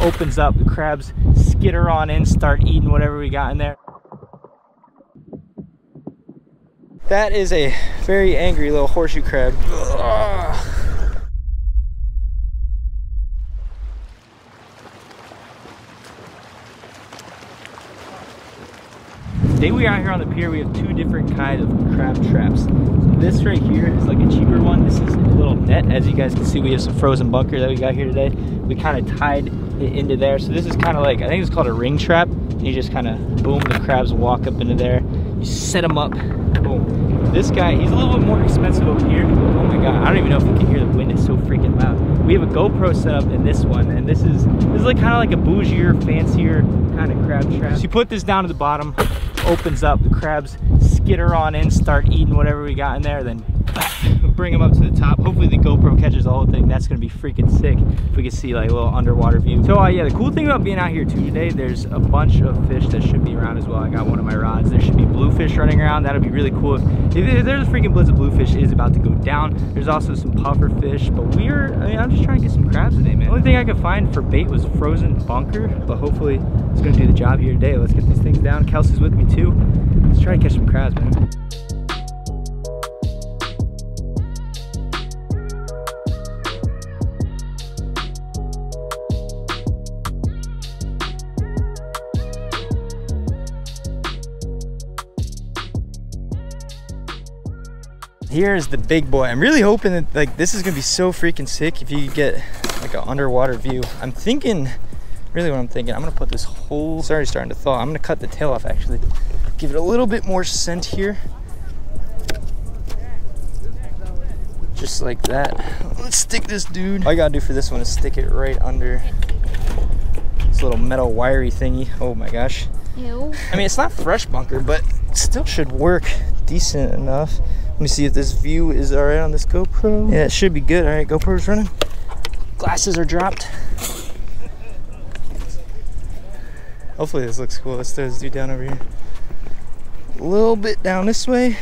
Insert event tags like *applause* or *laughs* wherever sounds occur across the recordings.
opens up, the crabs skitter on in, start eating whatever we got in there. That is a very angry little horseshoe crab. Ugh. Today we are out here on the pier, we have two different kinds of crab traps. So this right here is like a cheaper one. This is a little net. As you guys can see, we have some frozen bunker that we got here today. We kind of tied into there. So this is kind of like, I think it's called a ring trap. You just kind of, boom, the crabs walk up into there. You set them up, boom. This guy, he's a little bit more expensive over here. Oh my God, I don't even know if you can hear the wind, it's so freaking loud. We have a GoPro set up in this one, and this is, this is like kind of like a bougier, fancier kind of crab trap. So you put this down to the bottom, opens up, the crabs skitter on in, start eating whatever we got in there, then *laughs* bring them up to the top. Hopefully the GoPro catches the whole thing. That's gonna be freaking sick if we can see like a little underwater view. So uh, yeah, the cool thing about being out here too today, there's a bunch of fish that should be around as well. I got one of my rods. There should be bluefish running around. That'll be really cool. If, if there's a freaking blitz of bluefish is about to go down. There's also some puffer fish, but we're, I mean, I'm just trying to get some crabs today, man. The only thing I could find for bait was frozen bunker, but hopefully it's gonna do the job here today. Let's get these things down. Kelsey's with me too. Let's try to catch some crabs, man. Here's the big boy. I'm really hoping that like this is gonna be so freaking sick if you get like an underwater view. I'm thinking, really what I'm thinking, I'm gonna put this whole, sorry starting to thaw. I'm gonna cut the tail off actually. Give it a little bit more scent here. Just like that. Let's stick this dude. All you gotta do for this one is stick it right under this little metal wiry thingy. Oh my gosh. Ew. I mean, it's not fresh bunker, but still should work decent enough. Let me see if this view is all right on this GoPro. Yeah, it should be good. All right, GoPro's running. Glasses are dropped. Hopefully this looks cool. Let's throw this dude down over here. A little bit down this way.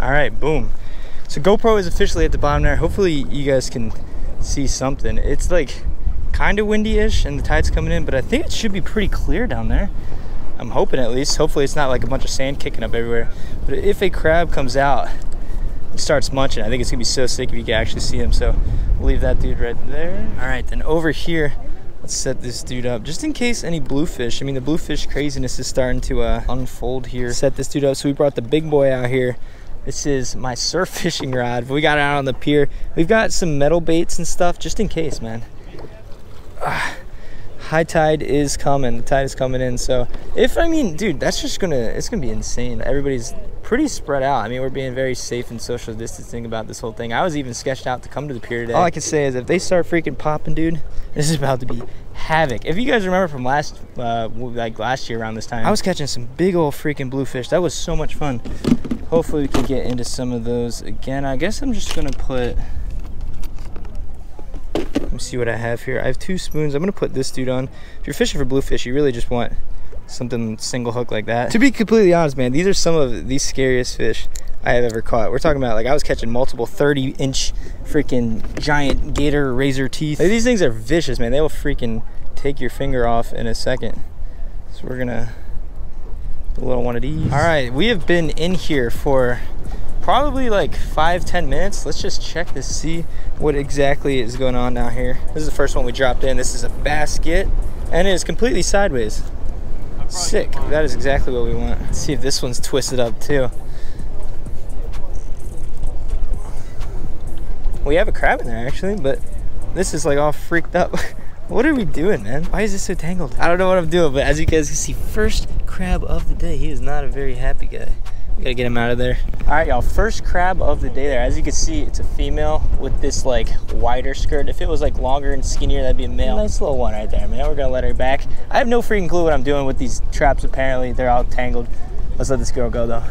All right, boom. So GoPro is officially at the bottom there. Hopefully you guys can see something. It's like kind of windy-ish and the tide's coming in, but I think it should be pretty clear down there. I'm hoping at least. Hopefully it's not like a bunch of sand kicking up everywhere. But if a crab comes out and starts munching, I think it's gonna be so sick if you can actually see him. So we'll leave that dude right there. All right, then over here, let's set this dude up just in case any bluefish. I mean, the bluefish craziness is starting to uh, unfold here. Set this dude up. So we brought the big boy out here. This is my surf *laughs* fishing rod. We got it out on the pier. We've got some metal baits and stuff just in case, man. Ah, high tide is coming. The tide is coming in. So if, I mean, dude, that's just gonna, it's gonna be insane. Everybody's pretty spread out. I mean, we're being very safe and social distancing about this whole thing. I was even sketched out to come to the pier today. All I can say is if they start freaking popping, dude, this is about to be havoc. If you guys remember from last, uh, like last year around this time, I was catching some big old freaking bluefish. That was so much fun hopefully we can get into some of those again i guess i'm just gonna put let me see what i have here. I have two spoons. I'm gonna put this dude on. If you're fishing for bluefish you really just want something single hook like that. To be completely honest man these are some of the scariest fish i have ever caught. We're talking about like i was catching multiple 30 inch freaking giant gator razor teeth. Like, these things are vicious man. They will freaking take your finger off in a second. So we're gonna a little one of these. All right, we have been in here for probably like five, ten minutes. Let's just check to see what exactly is going on down here. This is the first one we dropped in. This is a basket and it is completely sideways. Sick, that is exactly what we want. Let's see if this one's twisted up too. We have a crab in there actually, but this is like all freaked up. *laughs* What are we doing, man? Why is this so tangled? I don't know what I'm doing, but as you guys can see, first crab of the day. He is not a very happy guy. We gotta get him out of there. All right, y'all, first crab of the day there. As you can see, it's a female with this like wider skirt. If it was like longer and skinnier, that'd be a male. Nice little one right there, man. We're gonna let her back. I have no freaking clue what I'm doing with these traps, apparently. They're all tangled. Let's let this girl go though.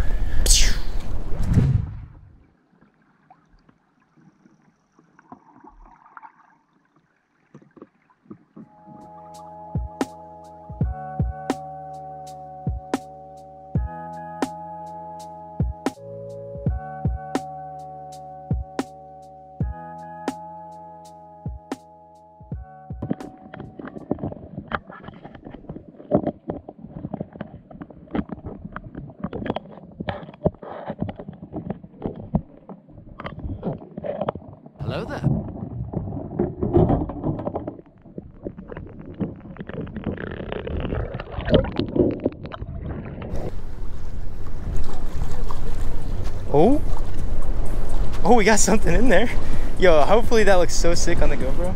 We got something in there. Yo, hopefully that looks so sick on the GoPro.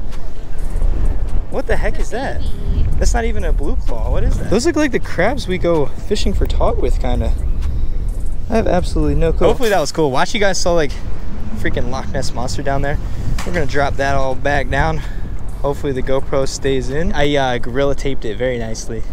What the heck is that? That's not even a blue claw. What is that? Those look like the crabs we go fishing for tautog, kind of. I have absolutely no clue. Hopefully that was cool. Watch you guys saw like freaking Loch Ness monster down there. We're gonna drop that all back down. Hopefully the GoPro stays in. I uh, gorilla taped it very nicely.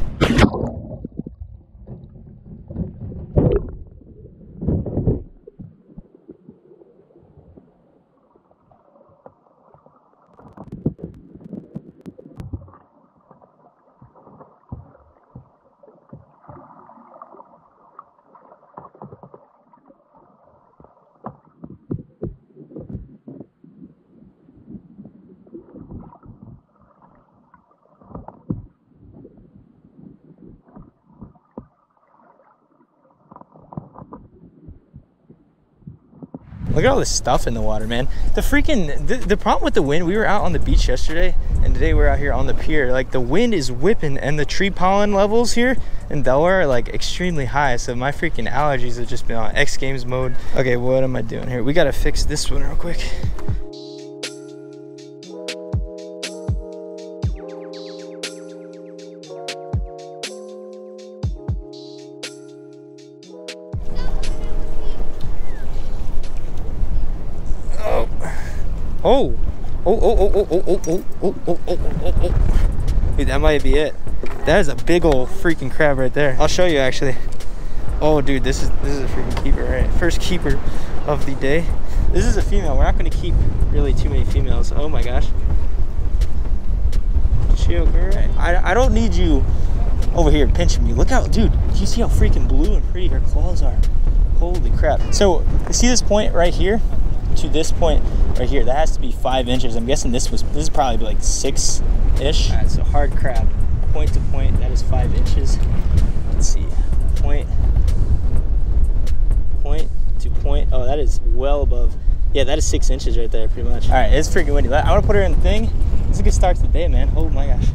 Look at all this stuff in the water, man. The freaking, the, the problem with the wind, we were out on the beach yesterday and today we're out here on the pier. Like the wind is whipping and the tree pollen levels here in Delaware are like extremely high. So my freaking allergies have just been on X Games mode. Okay, what am I doing here? We gotta fix this one real quick. Oh. Oh, oh, oh, oh, oh, oh, oh, oh, oh, oh, oh, oh. Dude, that might be it. That is a big old freaking crab right there. I'll show you actually. Oh, dude, this is this is a freaking keeper, right? First keeper of the day. This is a female. We're not going to keep really too many females. Oh my gosh. Chill, girl. I, I don't need you over here pinching me. Look out, dude. Do you see how freaking blue and pretty her claws are? Holy crap. So, you see this point right here? To this point right here, that has to be five inches. I'm guessing this was, this is probably like six-ish. All right, so hard crab. Point to point, that is five inches. Let's see, point, point to point. Oh, that is well above. Yeah, that is six inches right there, pretty much. All right, it's freaking windy. I want to put her in the thing. This is a good start to the day, man. Oh my gosh.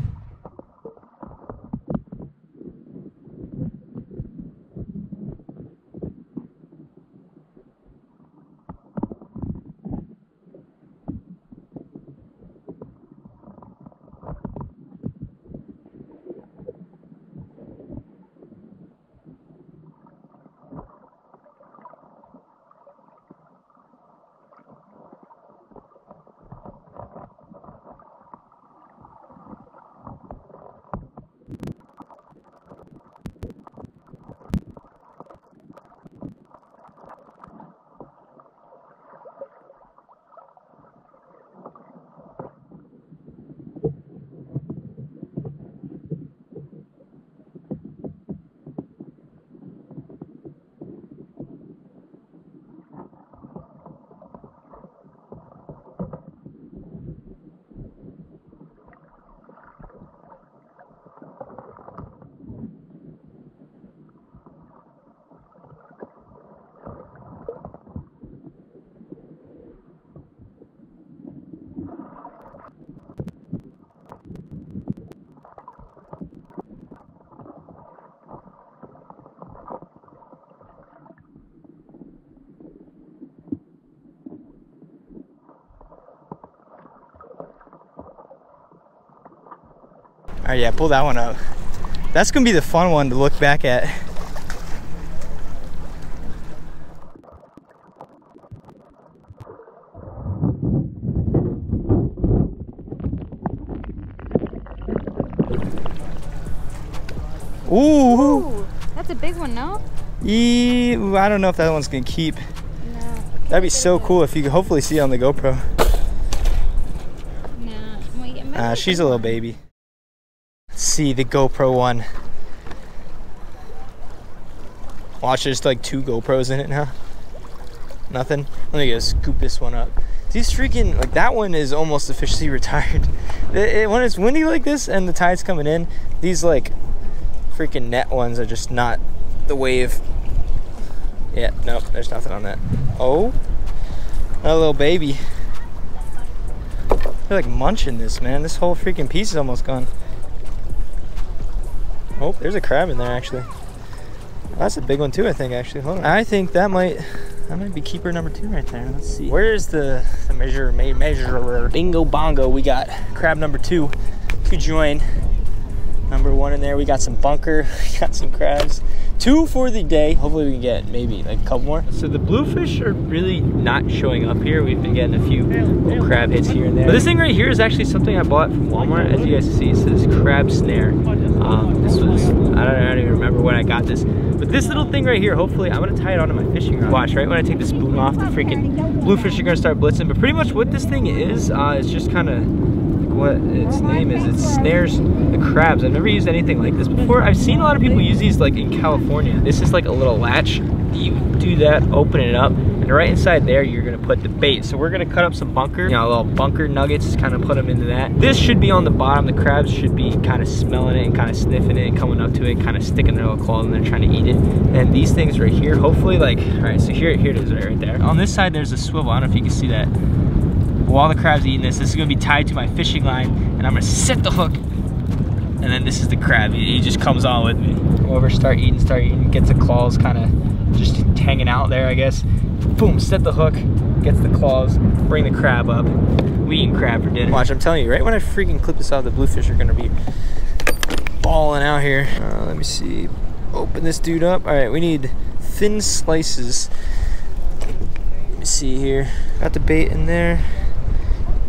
All right, yeah, pull that one up. That's gonna be the fun one to look back at. Ooh, Ooh, that's a big one, no? ee, I don't know if that one's gonna keep. No. That'd be so cool if you could hopefully see it on the GoPro. No. Well, yeah, maybe Uh, she's a little baby. See the GoPro one. Watch, there's like two GoPros in it now. Nothing. Let me go scoop this one up. These freaking like that one is almost officially *laughs* retired. It- it- when it's windy like this and the tide's coming in, these like freaking net ones are just not the wave. Yeah, nope, there's nothing on that. Oh, a little baby. They're like munching this, man. This whole freaking piece is almost gone. Oh, there's a crab in there actually. Oh, that's a big one too, I think. Actually, hold on. I think that might that might be keeper number two right there. Let's see. Where's the, the measure ma-? Bingo bongo. We got crab number two to join. Number one in there. We got some bunker. *laughs* We got some crabs. Two for the day. Hopefully we can get maybe like a couple more. So the bluefish are really not showing up here. We've been getting a few little crab hits here and there. But this thing right here is actually something I bought from Walmart. As you guys see, it says crab snare. Um, this was, I don't, I don't even remember when I got this. But this little thing right here, hopefully, I'm gonna tie it onto my fishing rod. Watch, right when I take the spoon off, the freaking bluefish are gonna start blitzing. But pretty much what this thing is, uh, is just kind of what its name is. It snares the crabs. I've never used anything like this before. I've seen a lot of people use these like in California. This is like a little latch. You do that, open it up, and right inside there, you're gonna put the bait. So we're gonna cut up some bunker, you know, little bunker nuggets, kind of put them into that. This should be on the bottom. The crabs should be kind of smelling it and kind of sniffing it and coming up to it, kind of sticking their little claws and they're trying to eat it. And these things right here, hopefully like, all right, so here, here it is right, right there. On this side, there's a swivel. I don't know if you can see that while the crab's eating this, this is gonna be tied to my fishing line and I'm gonna set the hook and then this is the crab. He, he just comes on with me. Go over, start eating, start eating, gets the claws kind of just hanging out there, I guess. Boom, set the hook, gets the claws, bring the crab up. We eating crab for dinner. Watch, I'm telling you, right when I freaking clip this out, the bluefish are gonna be balling out here. Uh, let me see. Open this dude up. All right, we need thin slices. Let me see here. Got the bait in there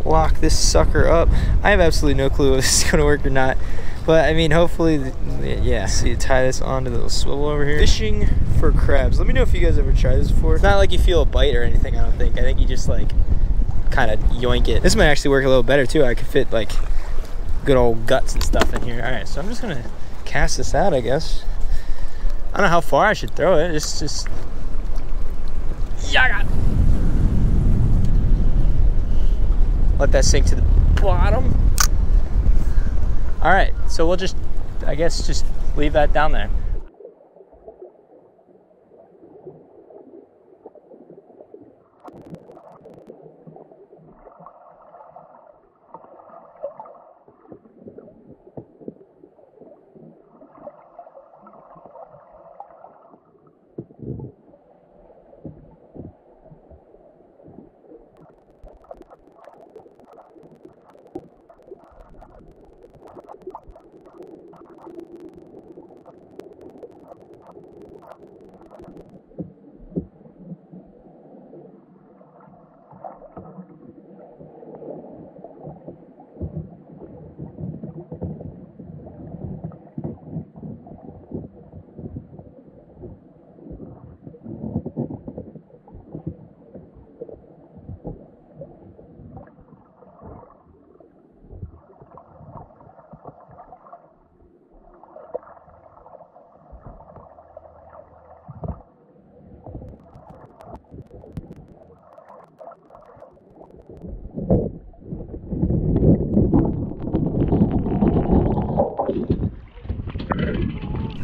lock this sucker up. I have absolutely no clue if this is *laughs* gonna work or not. But I mean, hopefully, yeah. See, you tie this onto the little swivel over here. Fishing for crabs. Let me know if you guys ever tried this before. It's not like you feel a bite or anything, I don't think. I think you just like kind of yoink it. This might actually work a little better too. I could fit like good old guts and stuff in here. All right, so I'm just gonna cast this out, I guess. I don't know how far I should throw it. Just, just, yeah, let that sink to the bottom. All right, so we'll just, I guess, just leave that down there.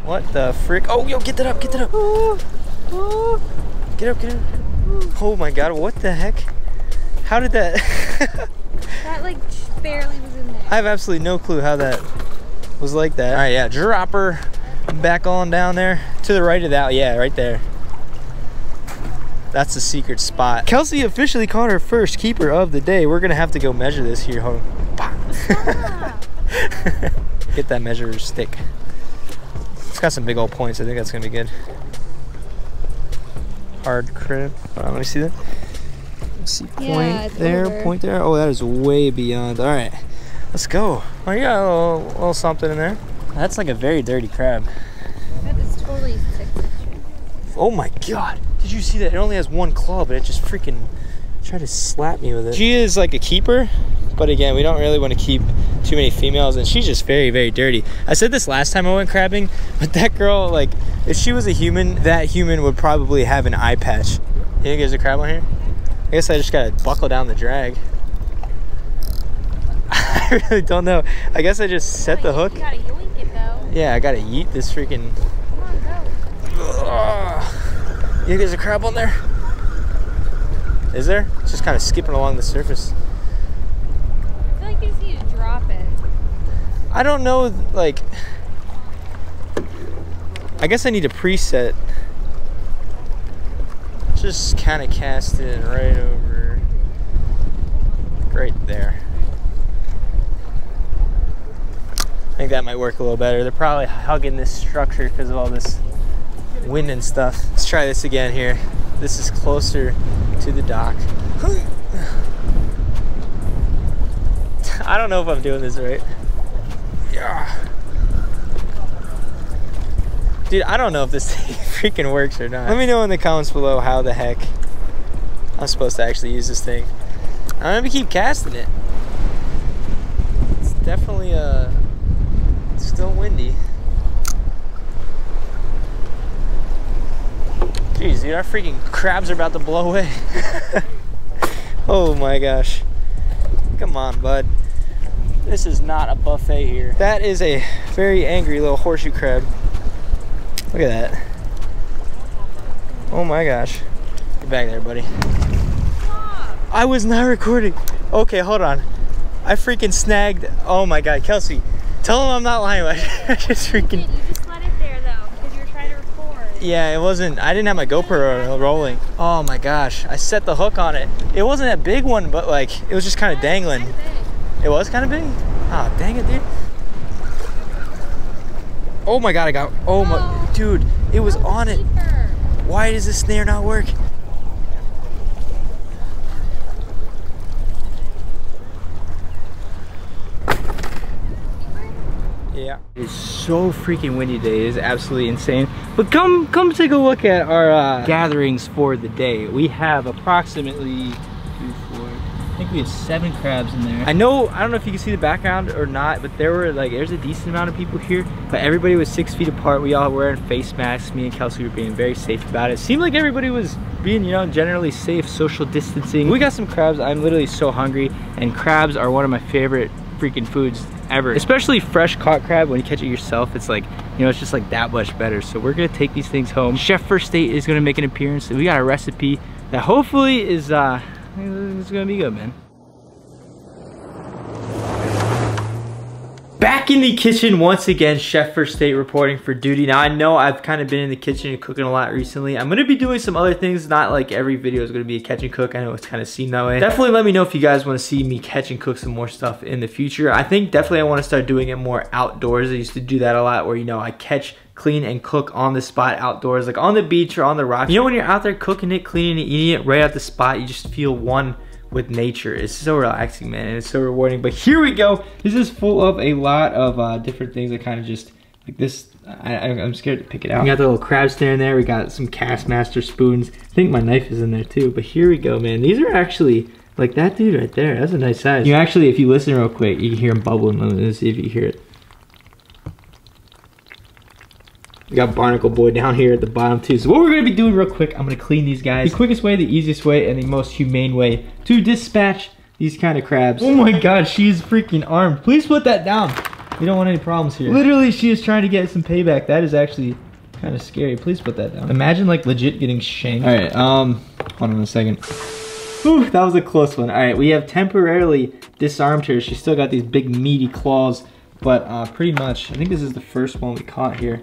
What the frick? Oh, yo, get that up, get that up. Get up, get up. Oh my god, what the heck? How did that? *laughs* That like barely was in there. I have absolutely no clue how that was like that. All right, yeah, dropper back on down there. To the right of that, yeah, right there. That's the secret spot. Kelsey officially caught her first keeper of the day. We're gonna have to go measure this here. Hold *laughs* on. Get that measurer stick. It's got some big old points. I think that's gonna be good. Hard crib. Hold on, let me see that. Let's see. Point Yeah, there, over. point there. Oh, that is way beyond. All right, let's go. Oh, you got a little, little something in there. That's like a very dirty crab. that is totally sick. Oh my god. Did you see that? It only has one claw, but it just freaking tried to slap me with it. She is like a keeper, but again, we don't really want to keep too many females, and she's just very, very dirty. I said this last time I went crabbing, *laughs* but that girl, like, if she was a human, that human would probably have an eye patch. You think there's a crab on here? I guess I just gotta buckle down the drag. *laughs* I really don't know. I guess I just set the hook. You gotta yoink it. Yeah, I gotta yeet this freaking on, You think there's a crab on there? Is there? It's just kind of skipping along the surface. Think you just need to drop it. I don't know, like, I guess I need a preset. Just kind of cast it right over, right there. I think that might work a little better. They're probably hugging this structure because of all this wind and stuff. Let's try this again here. This is closer to the dock. I don't know if I'm doing this right. Yeah. Dude, I don't know if this *laughs* thing freaking works or not. Let me know in the comments below how the heck I'm supposed to actually use this thing. I'm gonna keep casting it. It's definitely uh still windy. Jeez, dude, our freaking crabs are about to blow away. *laughs* oh my gosh. Come on, bud. This is not a buffet here. That is a very angry little horseshoe crab. Look at that. Oh my gosh. Get back there, buddy. I was not recording. Okay, hold on. I freaking snagged. Oh my god, Kelsey. Tell him I'm not lying. *laughs* I just freaking. You just let it there though, because you were trying to record. Yeah, it wasn't. I didn't have my GoPro rolling. Oh my gosh. I set the hook on it. It wasn't a big one, but like, it was just kind of dangling. It was kind of big. Ah, dang it, dude. Oh my god, I got. Oh my. Dude, it was on it. Why does this snare not work? Yeah. It's so freaking windy today. It is absolutely insane. But come come take a look at our uh, gatherings for the day. We have approximately think we had seven crabs in there. I know, I don't know if you can see the background or not, but there were like, there's a decent amount of people here, but everybody was six feet apart. We all were wearing face masks. Me and Kelsey were being very safe about it. Seemed like everybody was being, you know, generally safe, social distancing. We got some crabs. I'm literally so hungry, and crabs are one of my favorite freaking foods ever. Especially fresh caught crab, when you catch it yourself, it's like, you know, it's just like that much better. So we're gonna take these things home. Chef First State is gonna make an appearance. We got a recipe that hopefully is, uh, it's gonna be good, man. Back in the kitchen once again, Chef First State reporting for duty. Now I know I've kind of been in the kitchen and cooking a lot recently. I'm gonna be doing some other things, not like every video is gonna be a catch and cook. I know it's kind of seen that way. Definitely let me know if you guys wanna see me catch and cook some more stuff in the future. I think definitely I wanna start doing it more outdoors. I used to do that a lot where, you know, I catch clean and cook on the spot outdoors, like on the beach or on the rock. You know when you're out there cooking it, cleaning it, eating it right at the spot, you just feel one with nature. It's so relaxing, man, and it's so rewarding. But here we go. This is full of a lot of uh, different things that kind of just, like this, I, I- I'm scared to pick it out. We got the little crab stand there. We got some Kastmaster spoons. I think my knife is in there too. But here we go, man. These are actually, like that dude right there, that's a nice size. You actually, if you listen real quick, you can hear him bubbling. Let me see if you hear it. We got Barnacle Boy down here at the bottom too. So what we're gonna be doing real quick, I'm gonna clean these guys. The quickest way, the easiest way, and the most humane way to dispatch these kind of crabs. Oh my god, she's freaking armed. Please put that down. We don't want any problems here. Literally, she is trying to get some payback. That is actually kind of scary. Please put that down. Imagine like legit getting shanked. All right, um, hold on a second. Whew, that was a close one. All right, we have temporarily disarmed her. She's still got these big meaty claws, but uh, pretty much, I think this is the first one we caught here.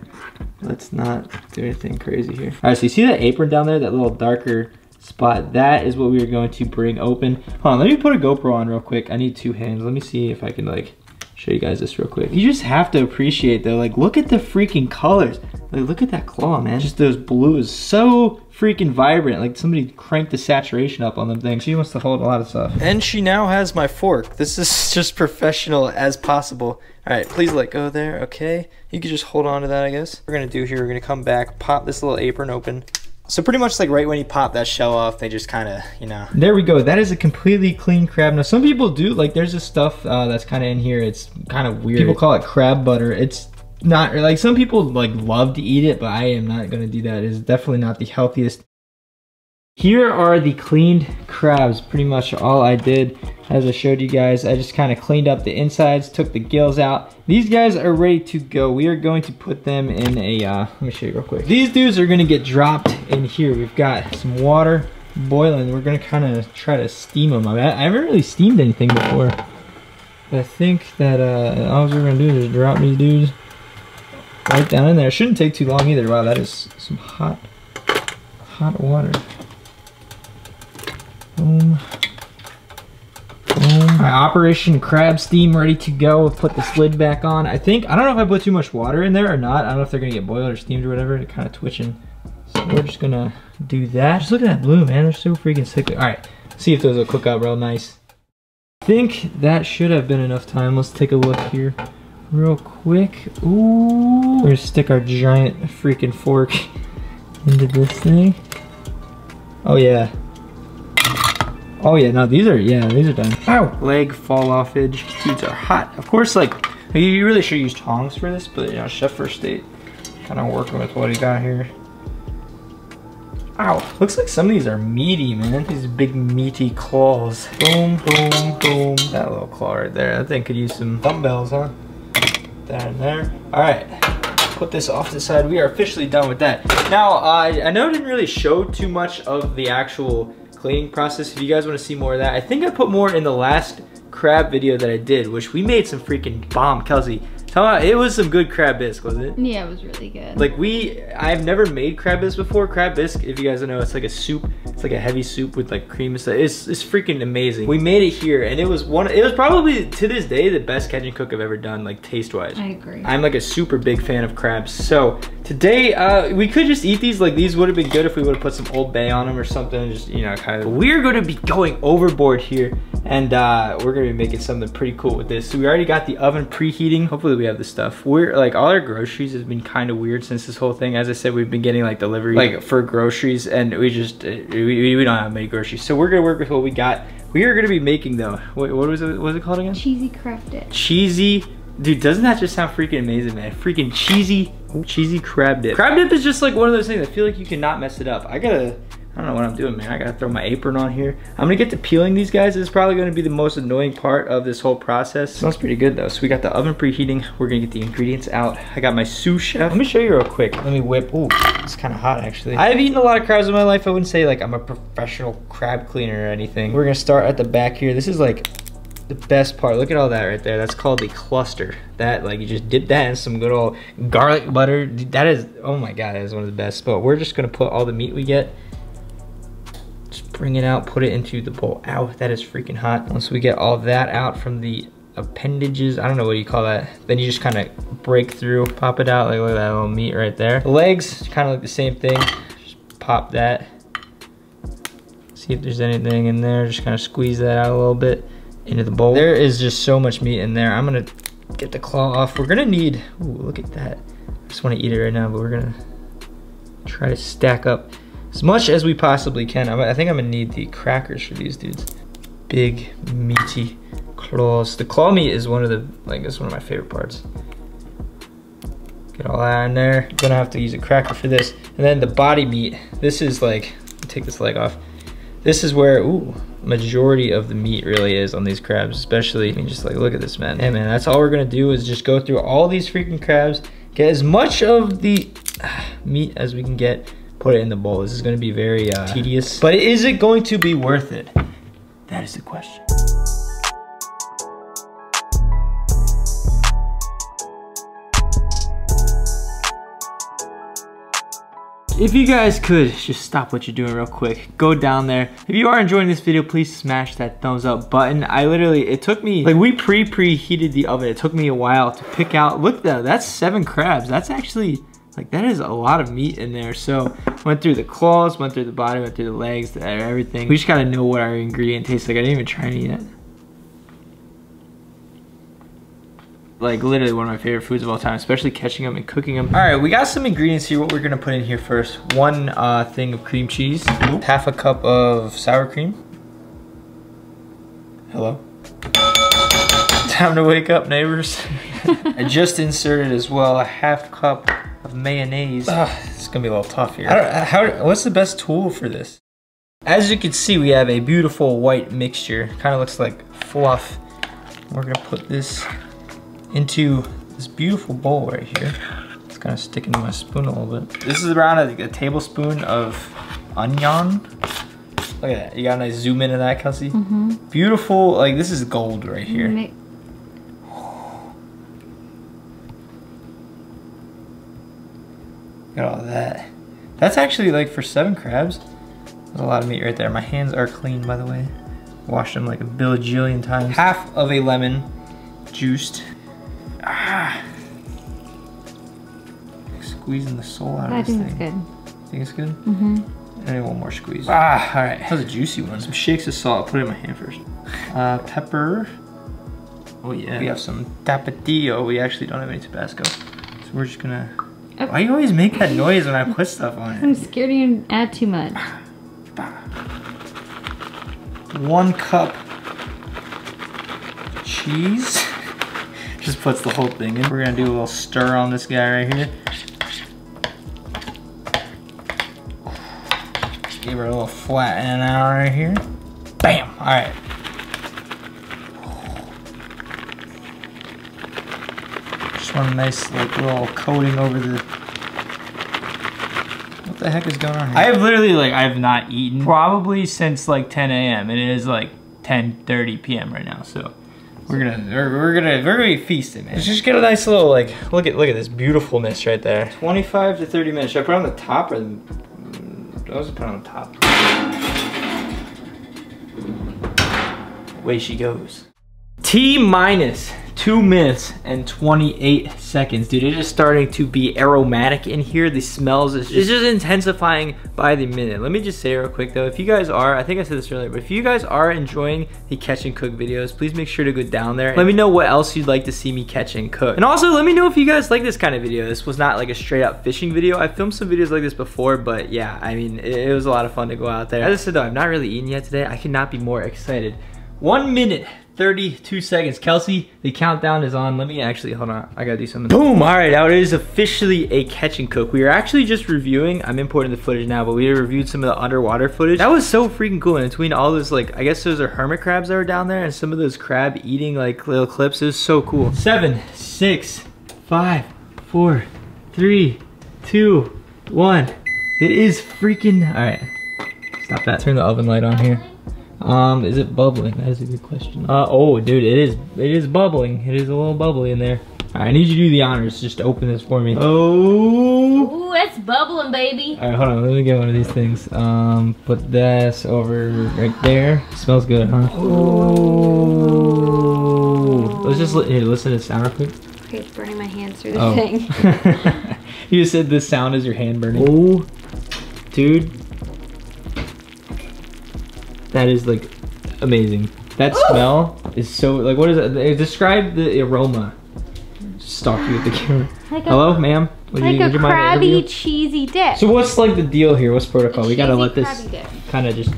Let's not do anything crazy here. All right, so you see that apron down there, that little darker spot? That is what we are going to bring open. Hold on, let me put a GoPro on real quick. I need two hands. Let me see if I can like show you guys this real quick. You just have to appreciate though, like look at the freaking colors. Like look at that claw, man. Just those blues, so freaking vibrant. Like somebody cranked the saturation up on them things. She wants to hold a lot of stuff. And she now has my fork. This is *laughs* just professional as possible. All right, please let go there, okay? You can just hold on to that, I guess. What we're gonna do here, we're gonna come back, pop this little apron open. So pretty much like right when you pop that shell off, they just kind of, you know. There we go. That is a completely clean crab. Now some people do, like there's this stuff uh, that's kind of in here. It's kind of weird. People call it crab butter. It's not, like some people like love to eat it, but I am not gonna do that. It's definitely not the healthiest. Here are the cleaned crabs. Pretty much all I did as I showed you guys. I just kind of cleaned up the insides, took the gills out. These guys are ready to go. We are going to put them in a, uh, let me show you real quick. These dudes are gonna get dropped in here. We've got some water boiling. We're gonna kind of try to steam them. I, mean, I haven't really steamed anything before. I think that uh, all we're gonna do is drop these dudes right down in there. Shouldn't take too long either. Wow, that is some hot, hot water. Boom. Boom. Operation Crab Steam ready to go. Put this lid back on. I think, I don't know if I put too much water in there or not. I don't know if they're gonna get boiled or steamed or whatever. They're kind of twitching. So we're just gonna do that. Just look at that blue, man. They're so freaking sick. All right, see if those will cook out real nice. I think that should have been enough time. Let's take a look here real quick. Ooh. We're gonna stick our giant freaking fork *laughs* into this thing. Oh yeah. Oh yeah, no, these are, yeah, these are done. Ow! Leg fall offage. Dudes are hot. Of course, like, you really should use tongs for this, but you know, Chef First State kind of working with what he got here. Ow, looks like some of these are meaty, man. These big meaty claws. Boom, boom, boom. That little claw right there. That thing could use some dumbbells, huh? That in there. All right, put this off to the side. We are officially done with that. Now, uh, I know I didn't really show too much of the actual cleaning process. If you guys wanna see more of that, I think I put more in the last crab video that I did, which we made some freaking bomb. Kelsey, tell me, it was some good crab bisque, wasn't it? Yeah, it was really good. Like we, I've never made crab bisque before. Crab bisque, if you guys don't know, it's like a soup. It's like a heavy soup with like cream and stuff. It's, it's freaking amazing. We made it here and it was one, it was probably to this day the best catch and cook I've ever done, like taste wise. I agree. I'm like a super big fan of crabs. So today, uh, we could just eat these. Like these would have been good if we would have put some Old Bay on them or something. Just, you know, kind of. We're going to be going overboard here and uh, we're going to be making something pretty cool with this. So we already got the oven preheating. Hopefully we have the stuff. We're like all our groceries has been kind of weird since this whole thing. As I said, we've been getting like delivery like for groceries and we just, uh, we, we don't have many groceries. So we're going to work with what we got. We are going to be making though, what, what was it, what was it called again? Cheesy crab dip. cheesy dude doesn't that just sound freaking amazing man freaking cheesy cheesy crab dip crab dip is just like one of those things i feel like you cannot mess it up i gotta I don't know what I'm doing, man. I gotta throw my apron on here. I'm gonna get to peeling these guys. It's probably gonna be the most annoying part of this whole process. Smells pretty good though. So we got the oven preheating. We're gonna get the ingredients out. I got my sous chef. Let me show you real quick. Let me whip. Ooh, it's kind of hot actually. I've eaten a lot of crabs in my life. I wouldn't say like I'm a professional crab cleaner or anything. We're gonna start at the back here. This is like the best part look at all that right there that's called the cluster that like you just dip that in some good old garlic butter that is oh my god that is one of the best but we're just gonna put all the meat we get bring it out put it into the bowl ow that is freaking hot once we get all that out from the appendages i don't know what you call that then you just kind of break through pop it out like look at that little meat right there the legs kind of like the same thing just pop that see if there's anything in there just kind of squeeze that out a little bit into the bowl. There is just so much meat in there. I'm gonna get the claw off. We're gonna need, ooh, look at that. I just wanna eat it right now, but we're gonna try to stack up as much as we possibly can. I think I'm gonna need the crackers for these dudes. Big, meaty claws. The claw meat is one of the, like, it's one of my favorite parts. Get all that in there. Gonna have to use a cracker for this. And then the body meat. This is like, take this leg off. This is where, ooh, majority of the meat really is on these crabs, especially, I mean, just like, look at this, man. Hey, man, that's all we're gonna do is just go through all these freaking crabs, get as much of the uh, meat as we can get, put it in the bowl. This is gonna be very uh, tedious, but is it going to be worth it? That is the question. If you guys could just stop what you're doing real quick, go down there. If you are enjoying this video, please smash that thumbs up button. I literally, it took me, like we pre-preheated the oven. It took me a while to pick out, look though, that's seven crabs. That's actually, like that is a lot of meat in there. So went through the claws, went through the body, went through the legs, everything. We just gotta know what our ingredient tastes like. I didn't even try any yet. like literally one of my favorite foods of all time, especially catching them and cooking them. All right, we got some ingredients here. What we're gonna put in here first. One uh, thing of cream cheese, half a cup of sour cream. Hello. *laughs* Time to wake up, neighbors. *laughs* I just inserted as well a half cup of mayonnaise. Ugh, it's gonna be a little tough here. how, what's the best tool for this? As you can see, we have a beautiful white mixture. Kind of looks like fluff. We're gonna put this into this beautiful bowl right here. It's kind of sticking to my spoon a little bit. This is around a, a tablespoon of onion. Look at that. You got a nice zoom in into that, Kelsey? Mm-hmm. Beautiful, like this is gold right here. Mi Got all that. That's actually like for seven crabs. There's a lot of meat right there. My hands are clean, by the way. Washed them like a bajillion times. Half of a lemon, juiced. Ah. Squeezing the soul out I of this think it's thing. good. Think it's good? Mm-hmm. I need one more squeeze. Ah, all right. That was a juicy one. Some shakes of salt. Put it in my hand first. Uh, pepper. Oh yeah. We have some tapatio. We actually don't have any Tabasco. So we're just gonna... Oh. Why you always make that noise when I put stuff on it? I'm scared you add too much. One cup cheese. just puts the whole thing in. We're gonna do a little stir on this guy right here. Give her a little flattening out right here. Bam! All right. A nice like little coating over the. What the heck is going on here? I have literally like I have not eaten probably since like 10 a.m. and it is like 10:30 p.m. right now. So we're gonna we're, we're gonna we're gonna be feasting, man. Let's just get a nice little like look at look at this beautifulfulness right there. 25 to 30 minutes. Should I put it on the top or the? mm, I was put it on the top. Way she goes. T minus two minutes and 28 seconds. Dude, it is starting to be aromatic in here. The smells is just, it's just intensifying by the minute. Let me just say real quick though, if you guys are, I think I said this earlier, but if you guys are enjoying the catch and cook videos, please make sure to go down there. Let me know what else you'd like to see me catch and cook. And also let me know if you guys like this kind of video. This was not like a straight up fishing video. I filmed some videos like this before, but yeah, I mean, it, it was a lot of fun to go out there. As I said though, I've not really eaten yet today. I cannot be more excited. One minute, 32 seconds. Kelsey, the countdown is on. Let me actually, hold on. I gotta do something. Boom, all right, now it is officially a catch and cook. We are actually just reviewing, I'm importing the footage now, but we reviewed some of the underwater footage. That was so freaking cool. And between all those, like, I guess those are hermit crabs that were down there and some of those crab eating, like, little clips. It was so cool. Seven, six, five, four, three, two, one. It is freaking, all right. Stop that. Turn the oven light on here. Um, is it bubbling? That is a good question. Uh, oh, dude, it is. It is bubbling. It is a little bubbly in there. All right, I need you to do the honors. Just open this for me. Oh. Ooh, that's bubbling, baby. All right, hold on. Let me get one of these things. Um, put this over right there. smells good, huh? Oh. Let's just li here. Listen to the sound real quick. Okay, it's burning my hands through the Oh. thing. *laughs* you just said the sound is your hand burning. Oh, dude. That is like amazing. That smell is so like what is it? Describe the aroma. Stalk you with the camera. Like a, Hello, ma'am. Like would a crabby, cheesy dip. So what's like the deal here? What's protocol? We gotta let this kind of just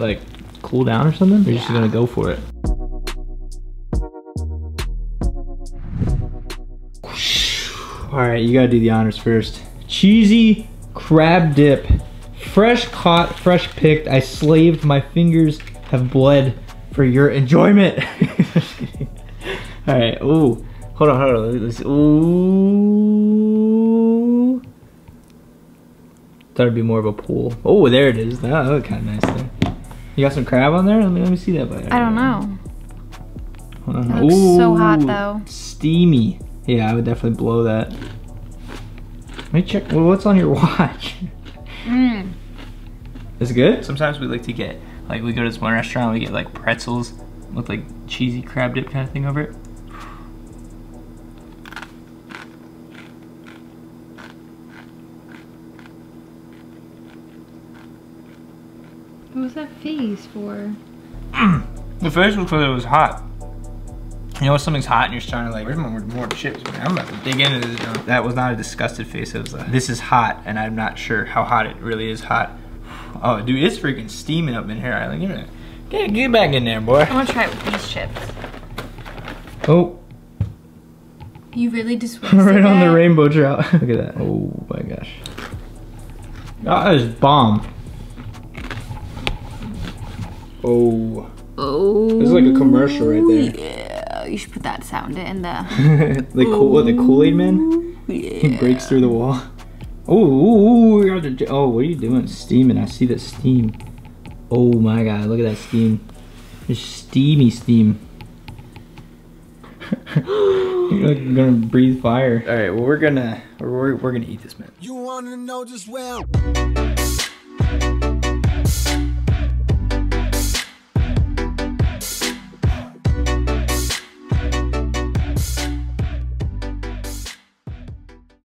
like cool down or something. We're just gonna go for it. All right, you gotta do the honors first. Cheesy crab dip, fresh caught, fresh picked. I slaved. My fingers have bled for your enjoyment. *laughs* All right. Ooh, hold on, hold on. Let's, ooh. Thought it'd be more of a pool. Oh, there it is. That, looked kind of nice there. You got some crab on there? Let me let me see that. Bite. I don't know. Hold on. It looks so hot, though. Steamy. Yeah, I would definitely blow that. Let me check. Well, what's on your *laughs* watch? Mmm. Is it good? Sometimes we like to get, like, we go to this one restaurant, we get like pretzels with like cheesy crab dip kind of thing over it. What was that face for? *clears throat* The face was because it was hot. You know when something's hot and you're starting to like, where's more, more chips? Man, I'm about to dig into this. now. That was not a disgusted face. It was like, this is hot, and I'm not sure how hot it really is hot. Oh, dude, it's freaking steaming up in here. I like, get, it- get, get back in there, boy. I'm gonna try it with these chips. Oh, You really just *laughs* right on the rainbow trout. *laughs* Look at that. Oh my gosh. That is bomb. Oh. Oh. This is like a commercial right there. Yeah, you should put that sound in the. *laughs* the cool, what, the Kool-Aid man? He breaks through the wall. Oh, ooh, ooh, you're out there- oh, what are you doing? Steaming. I see the steam. Oh my god, look at that steam. It's steamy steam. you *laughs* You're like gonna breathe fire. All right, well we're gonna we're, we're gonna eat this man. You wanna know just where?